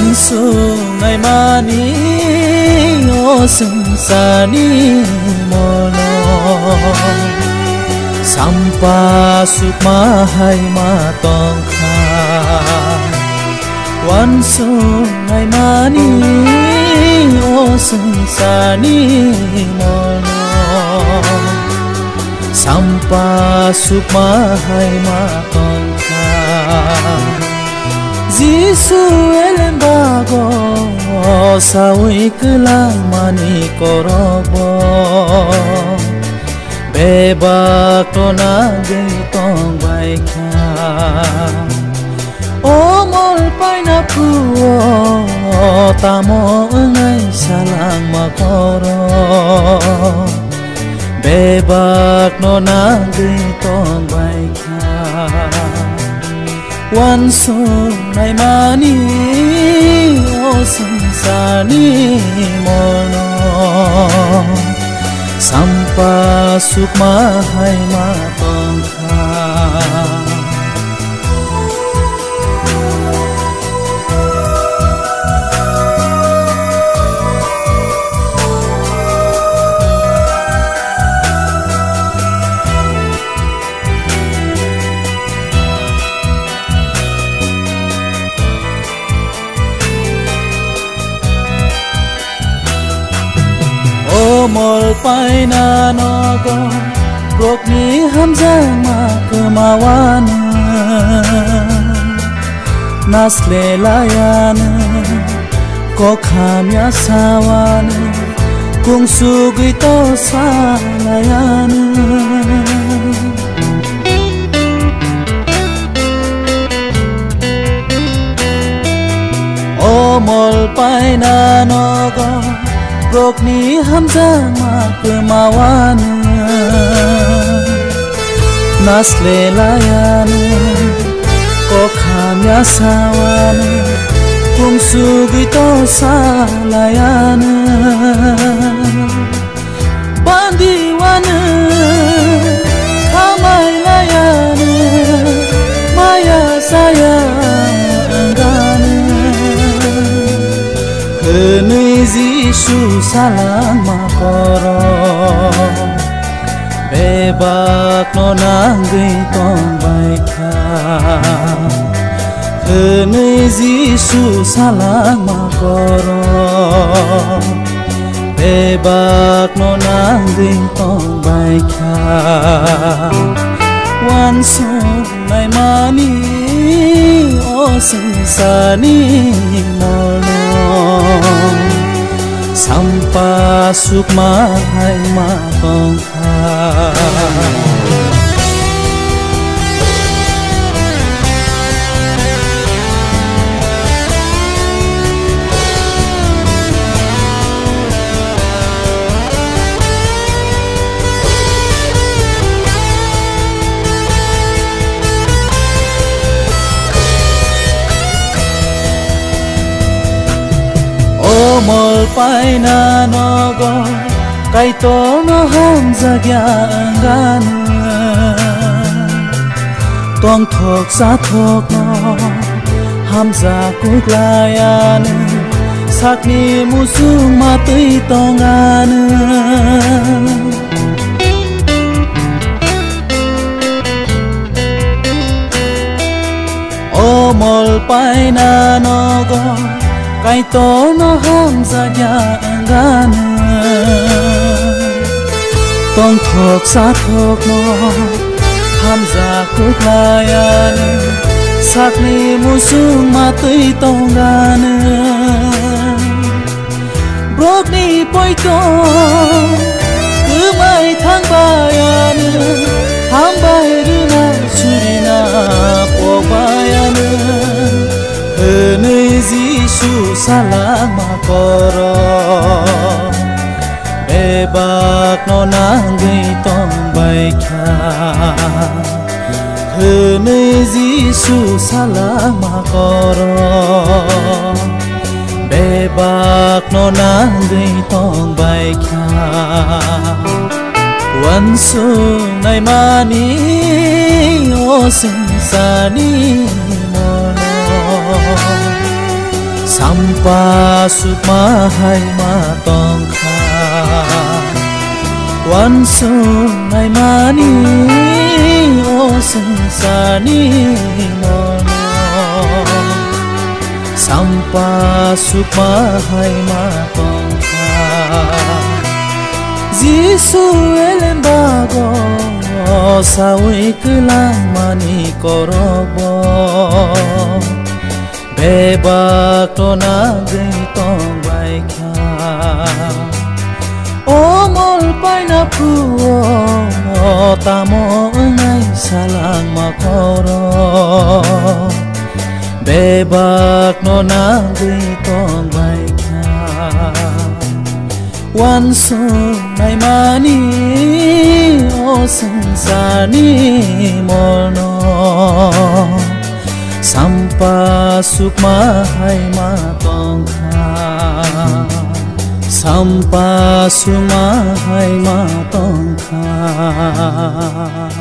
samsung ai mani o samsani molong sampa sukma hai ma tong kha wan sung ai mani o samsani molong sampa sukma hai ma tong kha Jesus এল মানি লামানি কৰব বেবাকনা গীত বাইখ্যা অমল পাইনা ফুৱ তাম চালাং মাকৰ বেবাকনা গীত wan so nai mani o sansani mono. Sampa sukma hai ma tong. Paina no go brok ni ham za ma ke ma wan nas le la ya ko kham ya sa wan kung su gui to sa la ya na. No go brok ni hamza ma ke mawana nasle layana ko khamya sawana kum sugi to salayana à bandiwana কিছু চালান মাকৰ যিছু চালান মাকৰ বেবাক নাগৈ কম বাইখ্যা ৱান চাই মানি অচিচানী মৰ sampa sukma hai ma phong kha. Pai na no go, kai to no ham za gya ngan tong thok sa thok no, ham za ku la ya ne sak ni mu su ma tui tong an o mol pai na no go cái to nó ham ra nhà gan con thuộc xa thuộc nó ham ra cước lại à an sát ni mu xuống ma tui tông gan brok ni poi to cứ mai tháng ba an à ham ba su salang makoro bebak no nangai tong bai kha nơi Giêsu salang makoro bebak no nangai tong bai kha wan su nai mani o sing sa sampasupahai matong kha wan sung ai mani o sung sani mono sampasupahai matong kha jisu elen bago sawi kelang mani korobong Amal পাই নাই চালাং মাকৰ বেবাক নাগৈ তাই ওৱান চাই মানি অসংসাৰী মৰ sampa sukma hai ma tong kha. Sampa suma hai ma tong kha.